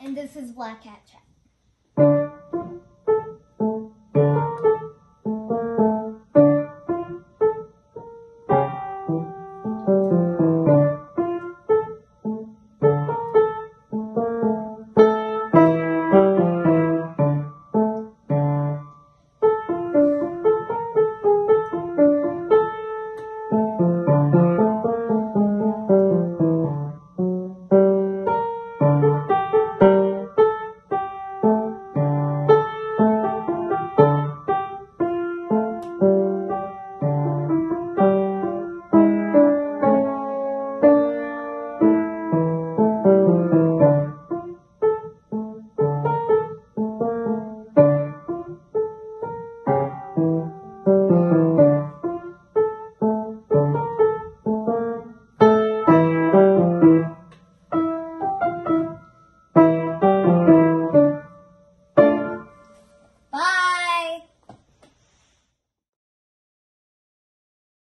And this is Black Cat Chat.